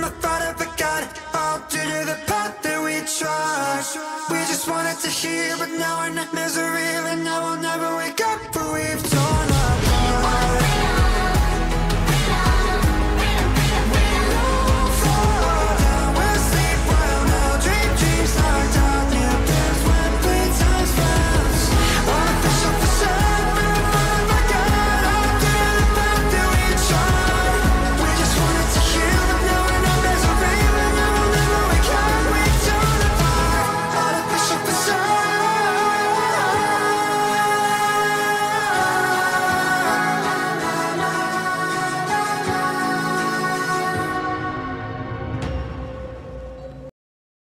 the thought of a God All due to the path that we trod. We just wanted to heal But now we're in misery And now we'll never wake up But we've torn apart.